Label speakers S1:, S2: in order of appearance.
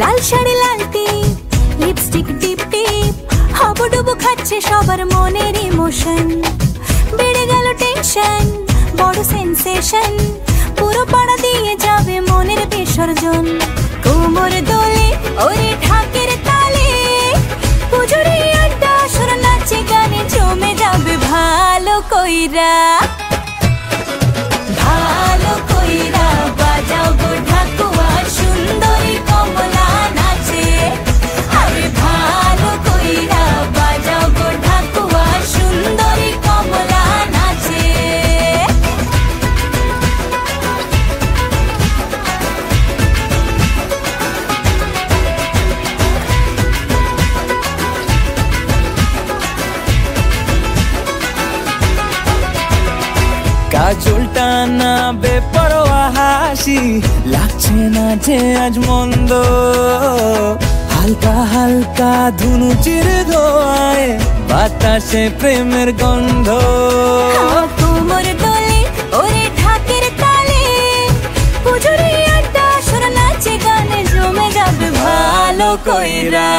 S1: লাল শাড়ি, লাল টিপ lipstick টিপ টিপ। হাবুডুবু খাচ্ছে সবার মনের ইমোশন বেড়ে গেল টেনশন বড় সেন্সেশন পুরো পাড়া দিয়ে যাবে মনের বিসর্জন। কোমর দোলে, ওরে ঢাকের তালে। পুজোরে আড্ডা, সুর নাচে, গানে জমে যাবে ভালো কইরা।
S2: কাজলটা না বেপরোয়া হাসি লাগছে না যে আজ মন্দ। হালকা হালকা ধুনু চির ধোয়ায় বাতাসে প্রেমের গন্ধ।
S1: কোমর দোলে ওরে ঢাকের তালে। পুজোরে আড্ডা সুর গানে জমে যাবে ভালো কইরা।